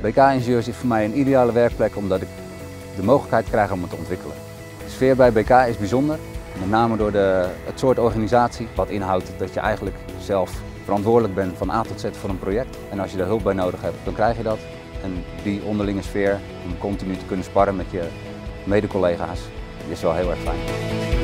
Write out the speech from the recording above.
BK Ingenieurs is voor mij een ideale werkplek omdat ik de mogelijkheid krijg om het te ontwikkelen. De sfeer bij BK is bijzonder, met name door de, het soort organisatie wat inhoudt dat je eigenlijk zelf verantwoordelijk bent van A tot Z voor een project. En als je er hulp bij nodig hebt, dan krijg je dat. En die onderlinge sfeer, om continu te kunnen sparren met je mede-collega's, is wel heel erg fijn.